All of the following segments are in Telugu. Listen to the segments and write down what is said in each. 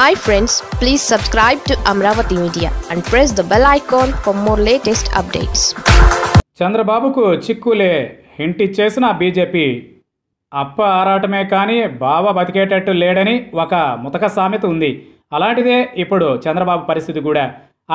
Hi friends please subscribe to Amaravati media and press the bell icon for more latest updates చంద్రబాబుకు చిక్కులే హింట్ ఇచ్చేసిన బీజేపీ. అప్ప ఆరాటమే కానీ బావ బతికేటట్టు లేడని ఒక ముతక సామెత ఉంది. అలాంటిదే ఇప్పుడు చంద్రబాబు పరిస్థితి కూడా.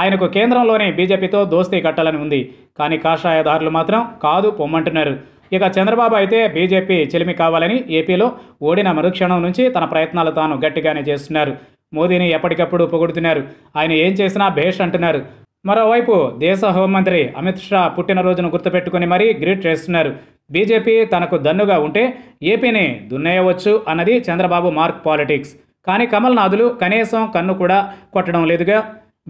ఆయనకు కేంద్రంలోని బీజేపీతో దోస్తీ కట్టాలని ఉంది. కానీ కాషాయదారులు మాత్రం కాదు పొమ్మంటున్నారు. ఇక చంద్రబాబు అయితే బీజేపీ చెలిమి కావాలని ఏపీలో ఓడిన మరుక్షణం నుంచి తన ప్రయత్నాలు తాను గట్టిగానే చేస్తున్నారు. మోదీని ఎప్పటికప్పుడు పొగుడుతున్నారు. ఆయన ఏం చేసినా భేష్ అంటున్నారు. మరోవైపు దేశ హోంమంత్రి అమిత్ షా పుట్టినరోజును గుర్తుపెట్టుకుని మరీ గ్రీట్ చేస్తున్నారు. బీజేపీ తనకు దన్నుగా ఉంటే ఏపీని దున్నేయవచ్చు అన్నది చంద్రబాబు మార్క్ పాలిటిక్స్. కానీ కమల్నాథులు కనీసం కన్ను కూడా కొట్టడం లేదుగా.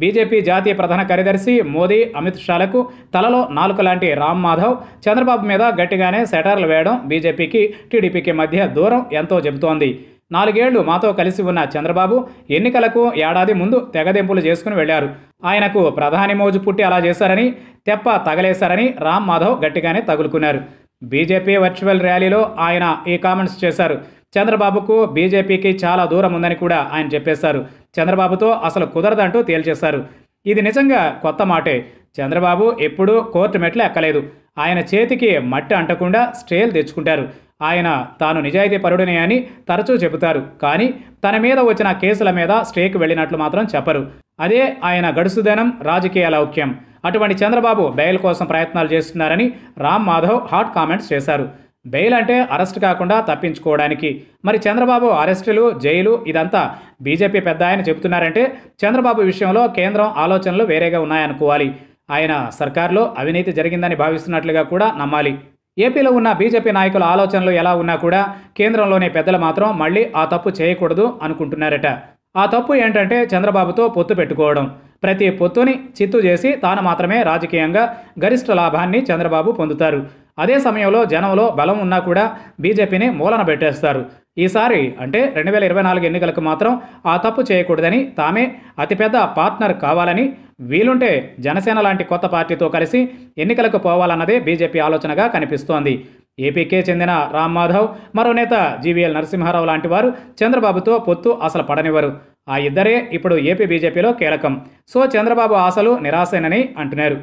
బీజేపీ జాతీయ ప్రధాన కార్యదర్శి మోదీ అమిత్ షాలకు తలలో నాలుక లాంటి రామ్ మాధవ్ చంద్రబాబు మీద గట్టిగానే సెటర్లు వేయడం బీజేపీకి టీడీపీకి మధ్య దూరం ఎంతో చెబుతోంది. నాలుగేళ్ళు మాతో కలిసి ఉన్న చంద్రబాబు ఎన్నికలకు ఏడాది ముందు తెగదెంపులు చేసుకుని వెళ్ళారు ఆయనకు ప్రధాని మోజు పుట్టి అలా చేశారని తెప్ప తగలేశారని రామ్ మాధవ్ గట్టిగానే తగులుకున్నారు. బీజేపీ వర్చువల్ ర్యాలీలో ఆయన ఈ కామెంట్స్ చేశారు. చంద్రబాబుకు బీజేపీకి చాలా దూరం ఉందని కూడా ఆయన చెప్పేశారు. చంద్రబాబుతో అసలు కుదరదంటూ తేల్చేశారు. ఇది నిజంగా కొత్త మాటే. చంద్రబాబు ఎప్పుడూ కోర్టు మెట్లు ఎక్కలేదు. ఆయన చేతికి మట్టి అంటకుండా స్టేల్ తెచ్చుకుంటారు. ఆయన తాను నిజాయితీ పరుడినే అని తరచూ చెబుతారు. కానీ తన మీద వచ్చిన కేసుల మీద స్టేకి వెళ్ళినట్లు మాత్రం చెప్పరు. అదే ఆయన గడుసుదనం రాజకీయ లౌక్యం. అటువంటి చంద్రబాబు బెయిల్ కోసం ప్రయత్నాలు చేస్తున్నారని రామ్ మాధవ్ హాట్ కామెంట్స్ చేశారు. బెయిల్ అంటే అరెస్ట్ కాకుండా తప్పించుకోవడానికి. మరి చంద్రబాబు అరెస్టులు జైలు ఇదంతా బీజేపీ పెద్ద ఆయన చెబుతున్నారంటే చంద్రబాబు విషయంలో కేంద్రం ఆలోచనలు వేరేగా ఉన్నాయనుకోవాలి. ఆయన సర్కార్లో అవినీతి జరిగిందని భావిస్తున్నట్లుగా కూడా నమ్మాలి. ఏపీలో ఉన్న బీజేపీ నాయకుల ఆలోచనలు ఎలా ఉన్నా కూడా కేంద్రంలోని పెద్దలు మాత్రం మళ్ళీ ఆ తప్పు చేయకూడదు అనుకుంటున్నారట. ఆ తప్పు ఏంటంటే చంద్రబాబుతో పొత్తు పెట్టుకోవడం. ప్రతి పొత్తుని చిత్తు చేసి తాను మాత్రమే రాజకీయంగా గరిష్ట లాభాన్ని చంద్రబాబు పొందుతారు. అదే సమయంలో జనంలో బలం ఉన్నా కూడా బీజేపీని మూలన పెట్టేస్తారు. ఈసారి అంటే రెండు వేల ఇరవై నాలుగు ఎన్నికలకు మాత్రం ఆ తప్పు చేయకూడదని తామే అతిపెద్ద పార్ట్నర్ కావాలని వీలుంటే జనసేన లాంటి కొత్త పార్టీతో కలిసి ఎన్నికలకు పోవాలన్నదే బీజేపీ ఆలోచనగా కనిపిస్తోంది. ఏపీకే చెందిన రామ్ మాధవ్ మరో నేత జీవీఎల్ నరసింహారావు లాంటి వారు చంద్రబాబుతో పొత్తు అసలు పడనివ్వరు. ఆ ఇద్దరే ఇప్పుడు ఏపీ బీజేపీలో కీలకం. సో చంద్రబాబు ఆశలు నిరాశేనని అంటున్నారు.